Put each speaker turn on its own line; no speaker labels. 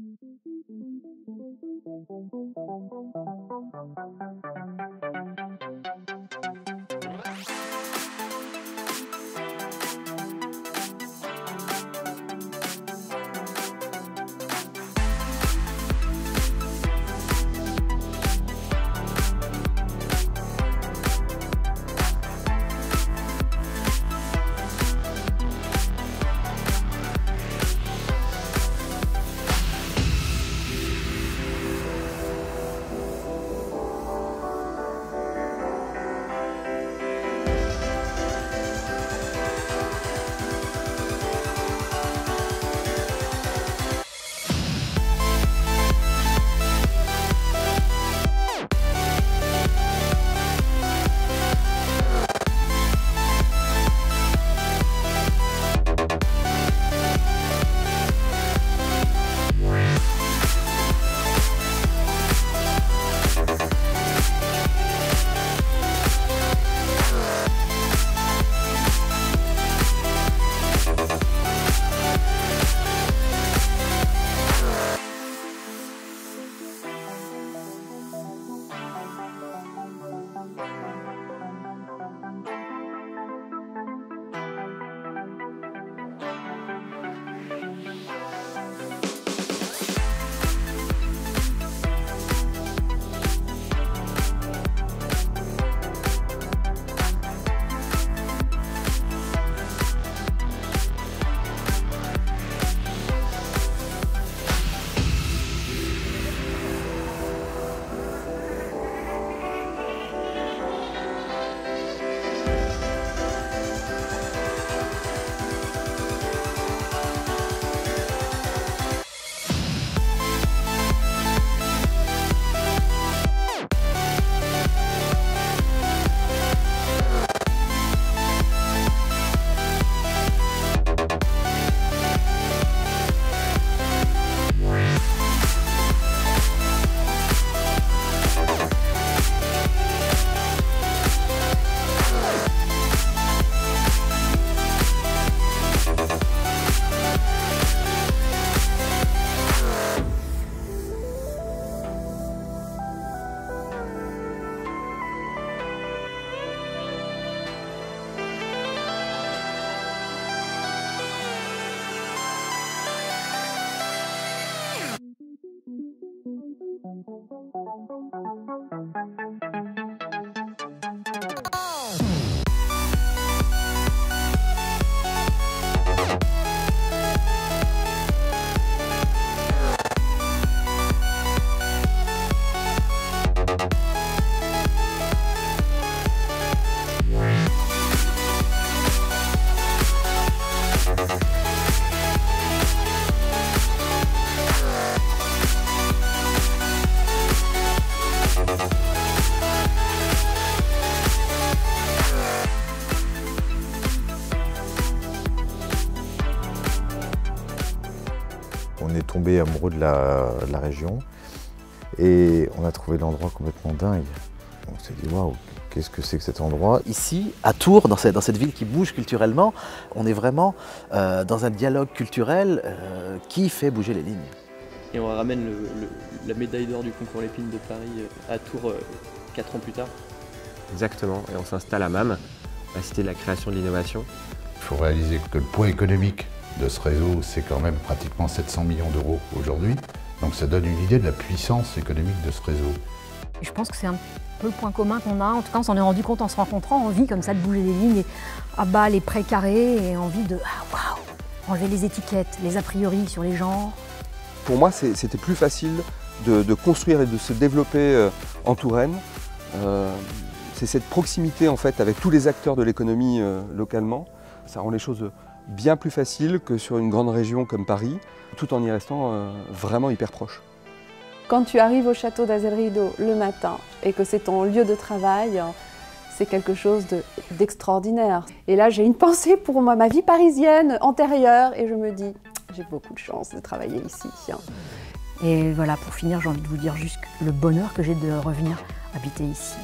Thank you. On est tombé amoureux de la, de la région et on a trouvé l'endroit complètement dingue. On s'est dit waouh, qu'est-ce que c'est que cet endroit
Ici, à Tours, dans cette, dans cette ville qui bouge culturellement, on est vraiment euh, dans un dialogue culturel euh, qui fait bouger les lignes.
Et on ramène le- le- la médaille d'or du concours Lépine de Paris euh, à Tours 4 ans plus tard.
Exactement, et on s'installe à MAM, la cité de la création et de l'innovation.
Il faut réaliser que le poids économique de ce réseau, c'est quand même pratiquement 700 millions d'euros aujourd'hui. Donc ça donne une idée de la puissance économique de ce réseau.
Je pense que c'est un peu le point commun qu'on a. En tout cas, on s'en est rendu compte en se rencontrant, envie comme ça de bouger les lignes et à bas les prés carrés et envie de ah, waouh, enlever les étiquettes, les a priori sur les genres.
Pour moi, c'était plus facile de, de construire et de se développer euh, en Touraine. Euh, c'est cette proximité en fait avec tous les acteurs de l'économie euh, localement. Ça rend les choses bien plus faciles que sur une grande région comme Paris, tout en y restant euh, vraiment hyper proche.
Quand tu arrives au château d'Azel Rideau le matin et que c'est ton lieu de travail, c'est quelque chose de- d'extraordinaire. et là, j'ai une pensée pour moi, ma vie parisienne antérieure et je me dis, j'ai beaucoup de chance de travailler ici.
Et voilà, pour finir, j'ai envie de vous dire juste le bonheur que j'ai de revenir habiter ici.